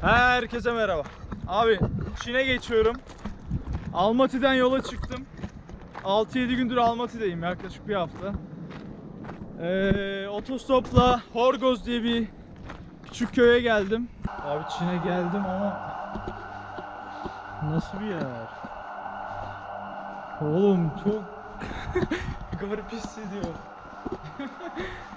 Herkese merhaba. Abi Çin'e geçiyorum. Almaty'den yola çıktım. 6-7 gündür Almaty'deyim yaklaşık bir hafta. Ee, otostopla Horgoz diye bir küçük köye geldim. Abi Çin'e geldim ama nasıl bir yer? Oğlum çok garip hissediyorum.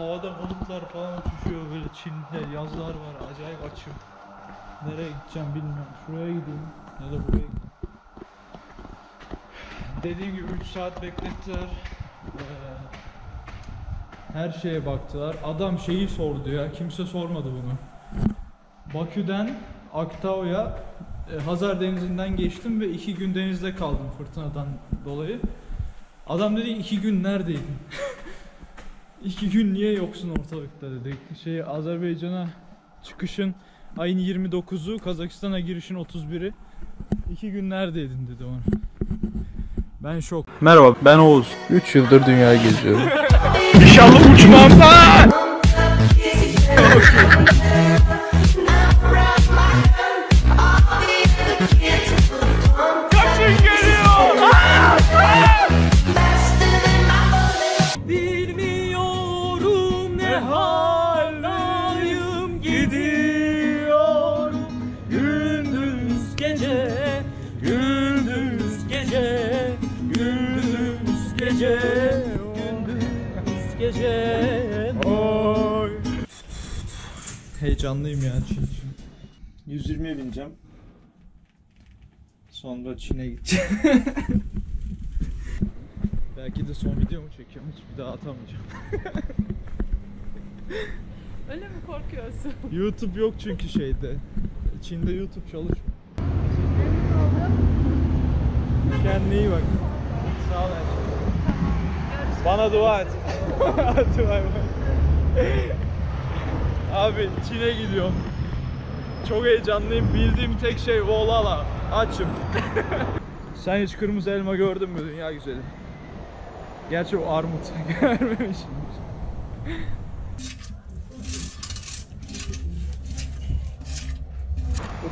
Havada bulutlar falan uçuşuyor böyle Çin'de yazlar var acayip açım. Nereye gideceğim bilmiyorum. Şuraya gideyim ya da buraya. Dediğim gibi 3 saat beklettiler. Ee, her şeye baktılar. Adam şeyi sordu ya. Kimse sormadı bunu. Bakü'den Aktao'ya e, Hazar Denizi'nden geçtim ve iki gün denizde kaldım fırtınadan dolayı. Adam dedi iki gün neredeydin? iki gün niye yoksun ortalıkta dedi. Şey Azerbaycan'a çıkışın ayın 29'u, Kazakistan'a girişin 31'i. İki gün neredeydin dedi ona. Ben şok. Merhaba ben Oğuz. 3 yıldır dünyayı geziyorum. İnşallah uçmam gece, gündüz gece, gündüz gece, gündüz gece Oy. Heyecanlıyım ya için. 120'ye bineceğim. Sonra Çin'e gideceğim. Belki de son video mu çekiyorum hiç bir daha atamayacağım. Öyle mi korkuyorsun? YouTube yok çünkü şeyde. Çin'de YouTube çalışmıyor. Kendine iyi bak. Sağ ol. Bana dua et. Bay bay. Abi Çin'e gidiyorum. Çok heyecanlıyım. Bildiğim tek şey Volala. Açım. Sen hiç kırmızı elma gördün mü dünya güzeli? Gerçi o armut. Görmemişimdir.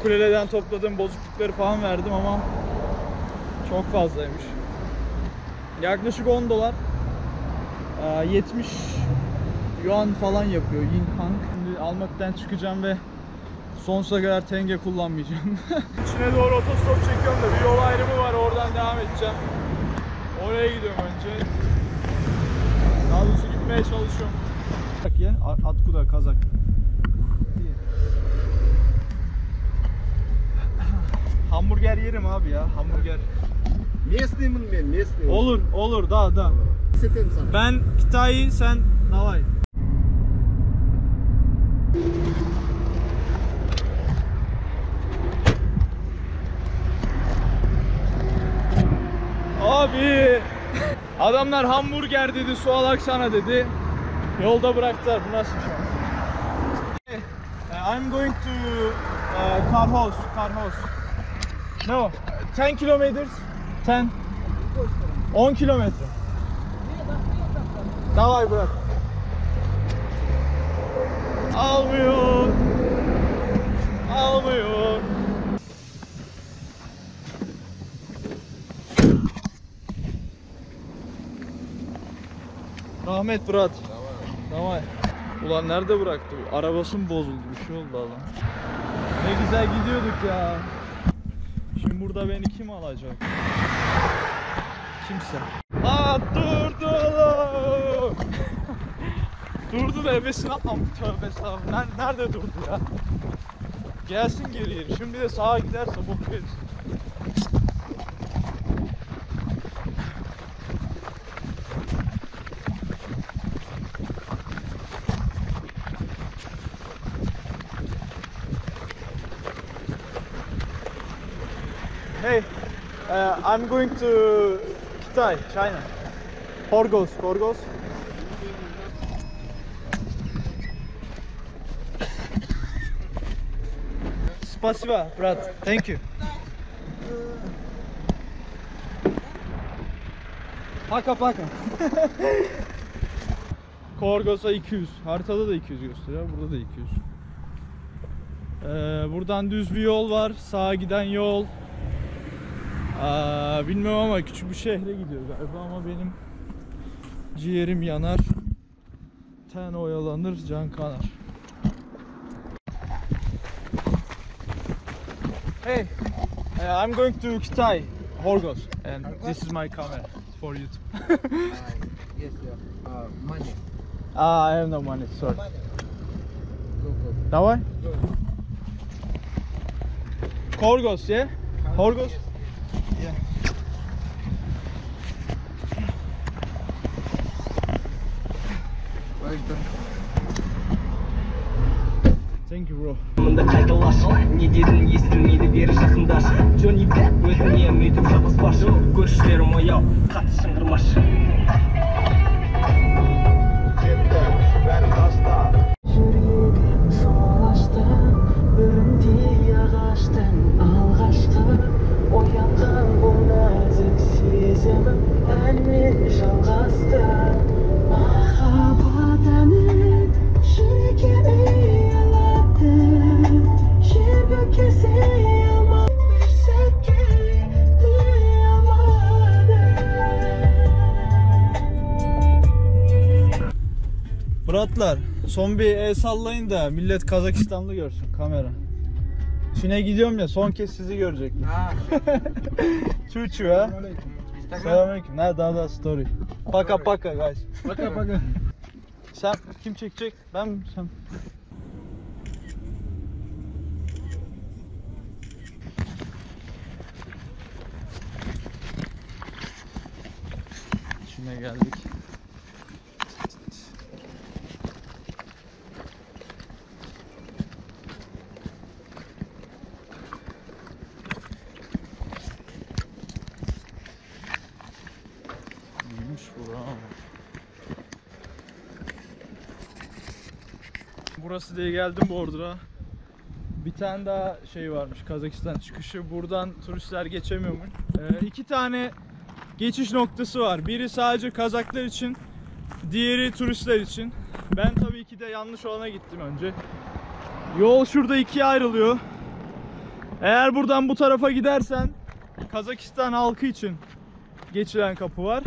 Ukuleleden topladığım bozuklukları falan verdim ama çok fazlaymış. Yaklaşık 10 dolar. Ee, 70 yuan falan yapıyor Yin Hang. Şimdi Almaty'den çıkacağım ve sonsuza kadar tenge kullanmayacağım. İçine doğru otostop çekiyorum da bir yol ayrımı var oradan devam edeceğim. Oraya gidiyorum önce. Daha doğrusu gitmeye çalışıyorum. Bak ya, Atkuda Kazak. Hamburger yerim abi ya, hamburger. Местный мын мен, местный. Olur, olur, da da. Сетем sana. Ben Kitay'ı, sen Navay. Abi adamlar hamburger dedi, su alak sana dedi. Yolda bıraktılar. Bu nasıl şans? Uh, I'm going to uh, Karhoz, Karhoz. No, 10 kilometers. 10. 10 kilometre. Davay bırak. Almıyor. Almıyor. Rahmet Murat. Davay. Ulan nerede bıraktı? Arabası mı bozuldu? Bir şey oldu adam. Ne güzel gidiyorduk ya. Şimdi burada beni kim alacak? Kimse. Aa durdu. durdu da ebesini atmam. Tövbe estağfurullah. Nerede, durdu ya? Gelsin geriye. Şimdi de sağa giderse bok yeriz. Hey, uh, I'm going to Kitay, China. Horgoz, Horgoz. Спасибо, брат. Thank you. Пока-пока. Korgos'a 200. Haritada da 200 gösteriyor. Burada da 200. Ee, buradan düz bir yol var. Sağa giden yol. Aa, bilmiyorum ama küçük bir şehre gidiyor galiba ama benim ciğerim yanar. Ten oyalanır, can kanar. Hey, uh, I'm going to Kitay, Horgos, and this is my camera for YouTube. Yes, yeah. Uh, money. Ah, I have no money, sorry. Money. Go, go. Давай. Horgos, yeah? Horgos? Yeah. Thank you. Мұнда қайталашы, не дедің естілмейді бері жақындашы. Джонни жабыспашы, көршілерім ояу. Muratlar son bir el sallayın da millet Kazakistanlı görsün kamera. Çin'e gidiyorum ya son kez sizi görecekler. çu çu ha. Selamünaleyküm. Ne daha daha story. Paka paka guys. Paka paka. Sen kim çekecek? Ben mi? Sen. Çin'e geldik. Burası diye geldim Bordur'a. Bir tane daha şey varmış Kazakistan çıkışı. Buradan turistler geçemiyormuş. Ee, iki tane geçiş noktası var. Biri sadece Kazaklar için, diğeri turistler için. Ben tabii ki de yanlış olana gittim önce. Yol şurada ikiye ayrılıyor. Eğer buradan bu tarafa gidersen Kazakistan halkı için geçilen kapı var.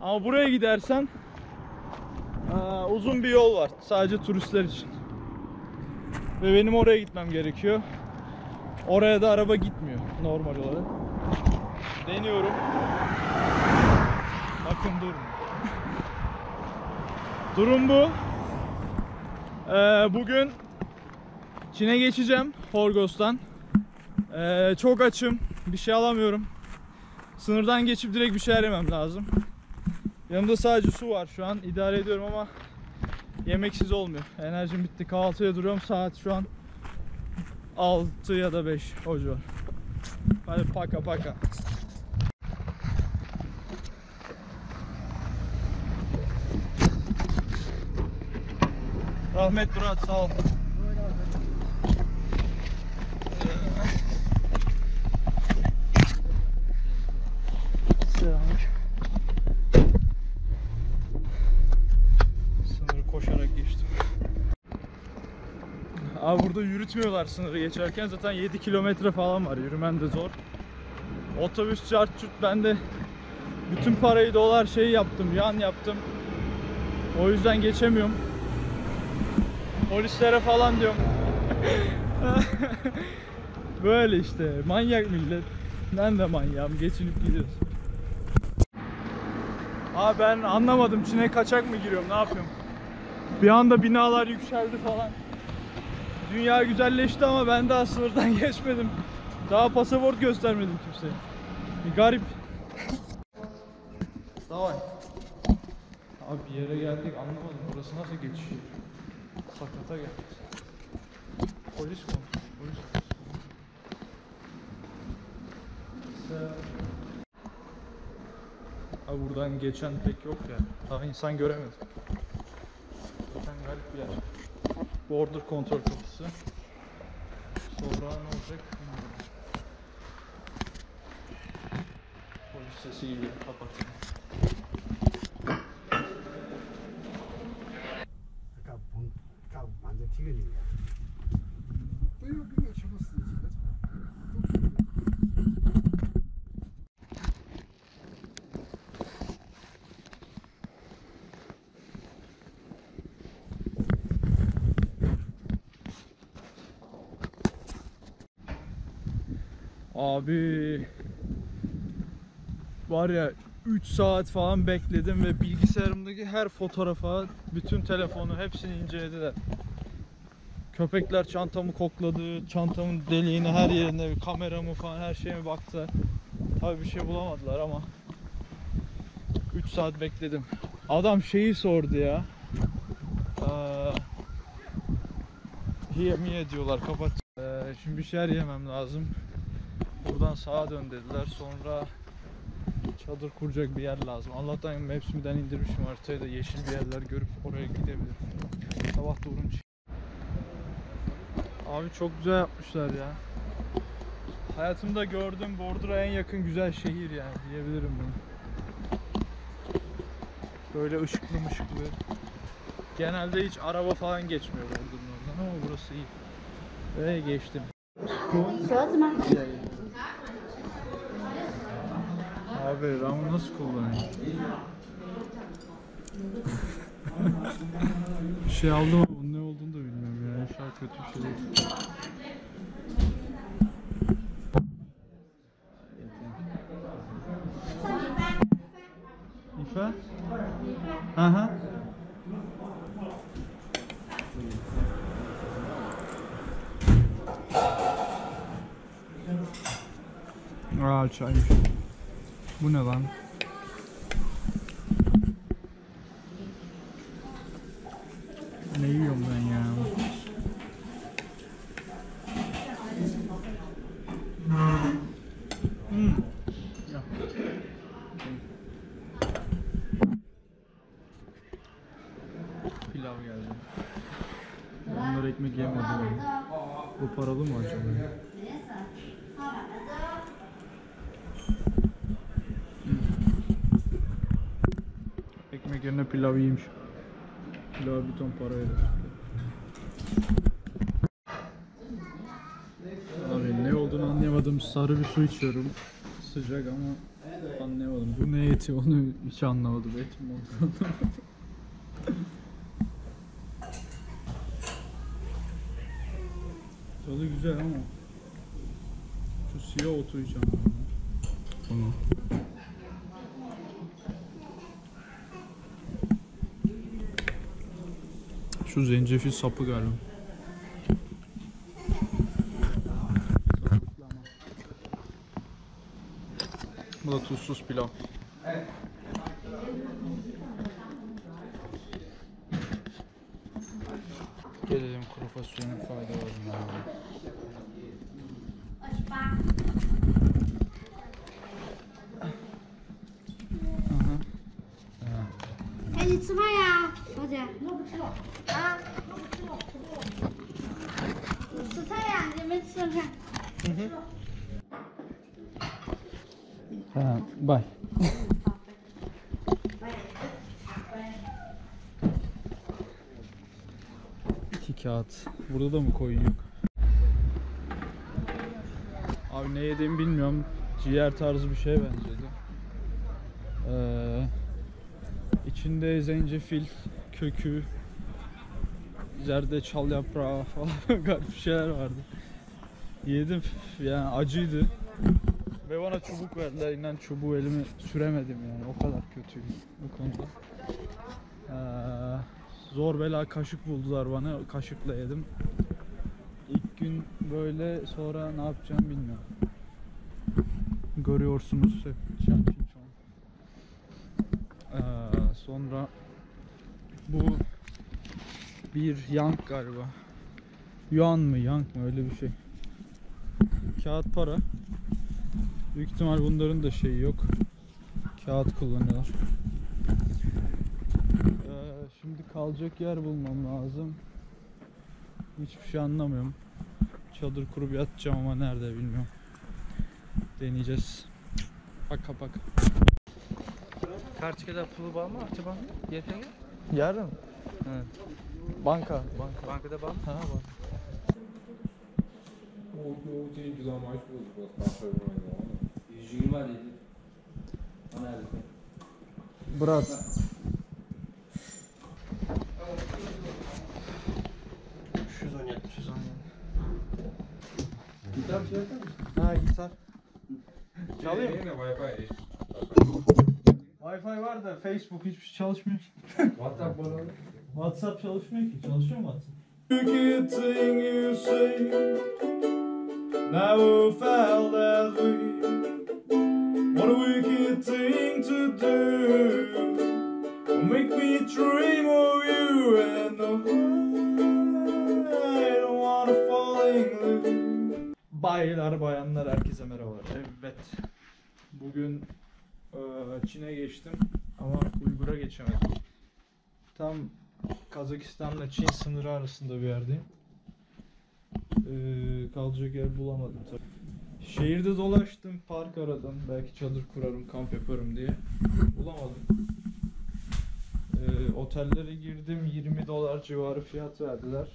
Ama buraya gidersen uzun bir yol var sadece turistler için. Ve benim oraya gitmem gerekiyor. Oraya da araba gitmiyor normal olarak. Deniyorum. Bakın durun. Durum bu. Ee, bugün Çin'e geçeceğim Horgos'tan. Ee, çok açım. Bir şey alamıyorum. Sınırdan geçip direkt bir şeyler yemem lazım. Yanımda sadece su var şu an. idare ediyorum ama yemeksiz olmuyor. Enerjim bitti. Kahvaltıya duruyorum. Saat şu an 6 ya da 5 o civar. Hadi paka paka. Rahmet Murat sağ ol. Selamünaleyküm. Sınırı koşarak geçtim. Abi burada yürütmüyorlar sınırı geçerken zaten 7 kilometre falan var yürümen de zor. Otobüs çart çurt ben de bütün parayı dolar şey yaptım yan yaptım. O yüzden geçemiyorum. Polislere falan diyorum. Böyle işte manyak millet. Ben de manyağım geçinip gidiyoruz. Abi ben anlamadım Çin'e kaçak mı giriyorum ne yapıyorum? Bir anda binalar yükseldi falan. Dünya güzelleşti ama ben daha sınırdan geçmedim. Daha pasaport göstermedim kimseye. Bir garip. Davay. Abi bir yere geldik anlamadım burası nasıl geçiyor? Sakata geldik. Polis kontrolü, polis. Se- Abi buradan geçen pek yok ya. Daha insan göremedim. Zaten garip bir yer. Border kontrol kapısı. Sonra ne olacak? Polis sesi geliyor. Kapatın. Kalk, kalk. Ben de tüyü Abi var ya 3 saat falan bekledim ve bilgisayarımdaki her fotoğrafa, bütün telefonu hepsini incelediler. Köpekler çantamı kokladı, çantamın deliğine her yerine, kameramı falan her şeyime baktılar. Tabii bir şey bulamadılar ama 3 saat bekledim. Adam şeyi sordu ya. Eee Yemiye diyorlar kapat. Eee, şimdi bir şeyler yemem lazım. Buradan sağa dön dediler. Sonra çadır kuracak bir yer lazım. Allah'tan Maps'imden indirmişim haritayı da yeşil bir yerler görüp oraya gidebilirim. Sabah çık- Abi çok güzel yapmışlar ya. Hayatımda gördüğüm Bordur'a en yakın güzel şehir yani diyebilirim bunu. Böyle ışıklı mışıklı. Genelde hiç araba falan geçmiyor Bordur'un ama burası iyi. Ve geçtim. Söz? Abi RAM nasıl kullanıyor? bir şey aldım ama bunun ne olduğunu da bilmiyorum yani inşallah kötü bir şey değil. İfa? Aha. Aa çaymış. Bu ne lan? Ne yiyorum ben ya? Hmm. Ya. Pilav geldi. Onlar ekmek yemedi. Bu paralı mı acaba? Ekmek yerine pilav iyiymiş. Pilav bir ton para verir. Abi ne olduğunu anlayamadım. Sarı bir su içiyorum. Sıcak ama anlayamadım. Bu ne eti onu hiç anlamadım. Et mi anlamadım. Tadı güzel ama şu siyah otu anlamadım. Bunu. Şu zencefil sapı galiba. Bu da tuzsuz pilav. Gelelim kuru fasulyenin faydalarına. Tamam, bay. İki kağıt. Burada da mı koyun yok? Abi ne yediğimi bilmiyorum. Ciğer tarzı bir şey benzedi. Ee, içinde zencefil, kökü, zerdeçal yaprağı falan garip şeyler vardı. Yedim yani acıydı. Ve bana çubuk verdiler. İnan çubuğu elime süremedim yani. O kadar kötüyüm bu konuda. Ee, zor bela kaşık buldular bana. Kaşıkla yedim. İlk gün böyle sonra ne yapacağım bilmiyorum. Görüyorsunuz. Ee, sonra bu bir yank galiba. Yuan mı yank mı öyle bir şey. Kağıt para. Büyük ihtimal bunların da şeyi yok. Kağıt kullanıyorlar. Ee, şimdi kalacak yer bulmam lazım. Hiçbir şey anlamıyorum. Çadır kurup yatacağım ama nerede bilmiyorum. Deneyeceğiz. Paka paka. Karçıka'da pulu mı? Acaba? Mi? Yarın. Evet. Banka, banka. Bankada bak. Ha, banka. Brat. Ha gitar. Çalıyor mu? Wi-Fi var da Facebook hiçbir şey çalışmıyor. WhatsApp bana. WhatsApp çalışmıyor ki. Çalışıyor mu WhatsApp? Wicked thing you say Never felt that way What a wicked thing to do Make me dream of you And I don't wanna fall in love Baylar bayanlar herkese merhaba. Evet. Bugün Çin'e geçtim ama Uygur'a geçemedim. Tam Kazakistan'la Çin sınırı arasında bir yerdeyim. Ee, kalacak yer bulamadım tabii. Şehirde dolaştım, park aradım. Belki çadır kurarım, kamp yaparım diye. Bulamadım. Ee, otellere girdim, 20 dolar civarı fiyat verdiler.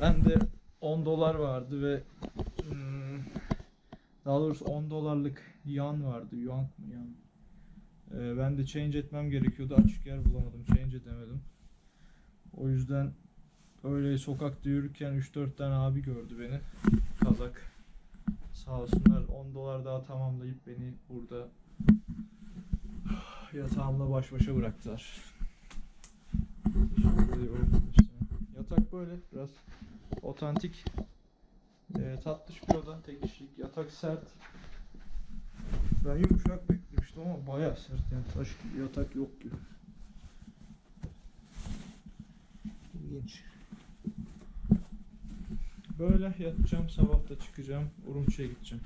Ben de 10 dolar vardı ve hmm, daha doğrusu 10 dolarlık yuan vardı. Yuan mı yuan? Ee, ben de change etmem gerekiyordu. Açık yer bulamadım. Change edemedim. O yüzden öyle sokakta yürürken 3-4 tane abi gördü beni. Kazak. Sağ olsunlar 10 dolar daha tamamlayıp beni burada yatağımla baş başa bıraktılar. Yatak böyle biraz otantik. Ee, tatlış bir oda. Tek kişilik. Yatak sert. Ben yumuşak beklemiştim ama bayağı sert yani taş gibi yatak yok gibi. İlginç. Böyle yatacağım sabah da çıkacağım Urumçi'ye gideceğim.